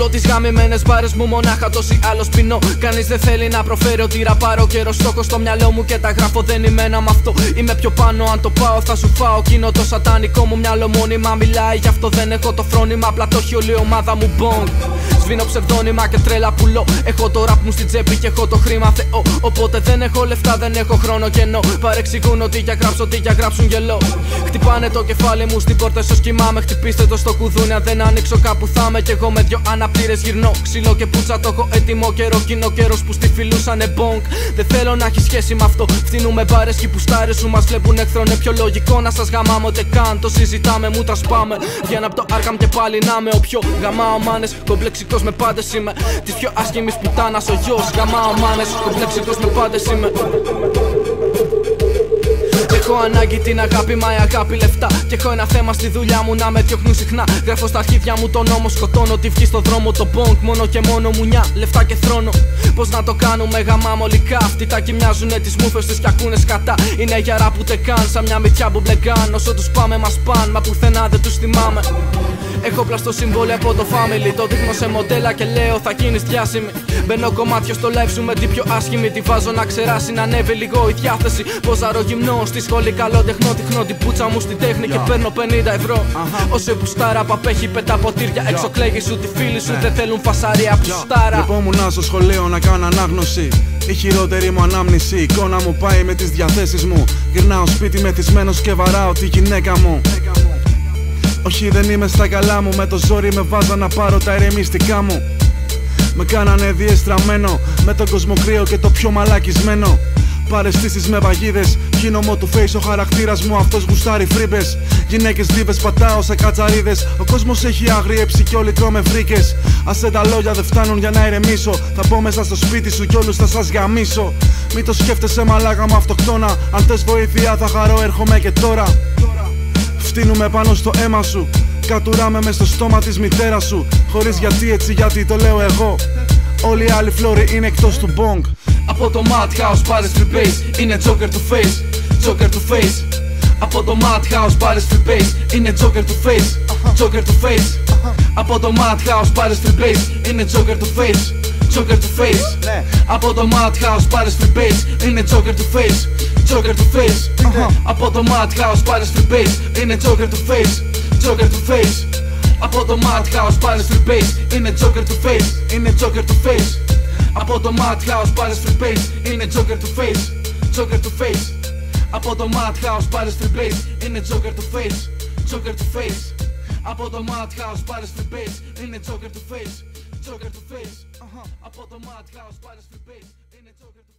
Πουλώ τις γαμημένες μπάρες μου μονάχα τόσοι άλλο πεινώ. Κανείς δεν θέλει να προφέρει ότι ραπάρω καιρό στόχο στο μυαλό μου και τα γράφω. Δεν είμαι ένα με αυτό. Είμαι πιο πάνω. Αν το πάω θα σου φάω. Κίνο το σατανικό μου μυαλό μόνιμα μιλάει. Γι' αυτό δεν έχω το φρόνημα. Απλά το έχει όλη η ομάδα μου μπονγκ. Σβήνω ψευδόνυμα και τρέλα πουλώ. Έχω το ραπ μου στην τσέπη και έχω το χρήμα θεό. Οπότε δεν έχω λεφτά, δεν έχω χρόνο κενό. Παρεξηγούν ότι για γράψω, ότι για γράψουν γελό. Χτυπάνε το κεφάλι μου στην πόρτα, ίσω κοιμάμαι. Χτυπήστε το στο κουδούνι. Αν δεν ανοίξω κάπου θα με κι εγώ με δυο αναπτήρε γυρνώ. Ξύλο και πουτσα το έχω έτοιμο καιρό. Κοινό καιρός που στη φιλούσανε μπονκ. Δεν θέλω να έχει σχέση με αυτό. Φτύνουμε μπάρες και πουστάρες σου μας βλέπουν εχθρόνε. Πιο λογικό να σας γαμάμε ούτε καν. Το συζητάμε, μου τα σπάμε. Βγαίνω από το άργαμ και πάλι να είμαι ο πιο γαμάω μάνες. Κομπλεξικό με πάντες είμαι. Τη πιο άσχημη πουτάνα ο γιος. Γαμάω μάνες. Κομπλεξικό με πάντες είμαι. Έχω ανάγκη την αγάπη, μα η αγάπη λεφτά. Και έχω ένα θέμα στη δουλειά μου να με διώχνουν συχνά. Γράφω στα αρχίδια μου τον νόμο, σκοτώνω. Τι βγει στο δρόμο το πονκ, μόνο και μόνο μουνιά, λεφτά και θρόνο. Πώς να το κάνουμε γαμά μολικά. Αυτοί τα κοιμιάζουνε τις μούφε του και ακούνε σκατά. Είναι για που καν, σαν μια μυτιά που μπλεκάν. Όσο τους πάμε, μας παν, μα πουθενά δεν τους θυμάμαι. Έχω πλαστό συμβόλαιο από το family. Το δείχνω σε μοντέλα και λέω θα γίνεις διάσημη. Μπαίνω κομμάτια στο live σου με την πιο άσχημη. Τη βάζω να ξεράσει, να ανέβει λίγο η διάθεση. Ποζαρό γυμνό στη σχολή, καλό τεχνό. Τυχνώ την πούτσα μου στην τέχνη και παίρνω 50 ευρώ. Όσο πουστάρα παπέχει, πετά ποτήρια. Έξω κλαίγει σου, τη φίλη σου δεν θέλουν φασαρία πουστάρα. Λυπόμουν στο σχολείο να κάνω ανάγνωση. Η χειρότερη μου ανάμνηση, η εικόνα μου πάει με τις διαθέσεις μου. Γυρνάω σπίτι μεθυσμένος και βαράω τη γυναίκα μου. Όχι δεν είμαι στα καλά μου. Με το ζόρι με βάζα να πάρω τα ερεμιστικά μου. Με κάνανε διεστραμμένο. Με τον κοσμοκρίο και το πιο μαλακισμένο. Παρεστήσεις με παγίδες Κίνομο του face ο χαρακτήρας μου Αυτός γουστάρει φρύμπες. Γυναίκες δίβες πατάω σε κατσαρίδες. Ο κόσμος έχει αγριέψει κι όλοι τρώμε φρίκες. Άσε τα λόγια δεν φτάνουν για να ηρεμήσω. Θα πω μέσα στο σπίτι σου κι όλους θα σας γαμίσω. Μην το σκέφτεσαι μαλάκα με αυτοκτόνα. Αν θες βοήθεια θα χαρώ έρχομαι και τώρα Φτύνουμε πάνω στο αίμα σου. Κατουράμε μες στο στόμα της μητέρας σου. Χωρίς γιατί έτσι γιατί το λέω εγώ. Όλοι οι άλλοι φλόροι είναι εκτός του μπονγκ. Από το Madhouse πάρες free base Είναι Joker to face Joker to face. Από το Madhouse πάρες free base Είναι Joker to face Joker to face. Από το Madhouse πάρες free base Είναι Joker to face Joker to face. Από το Madhouse πάρες free base Είναι Joker to face Joker to face Από το Madhouse πάρεις free base Είναι Joker to face Joker to face Από το Madhouse πάρεις free base Είναι Joker to face Είναι Joker to face Από το Madhouse πάρεις free base Είναι Joker to face Joker to face Από το Madhouse πάρεις free base Είναι Joker to face Joker to face Από το Madhouse πάρεις free base Είναι Joker to face Joker to face Από το Madhouse πάρεις free base Είναι Joker to face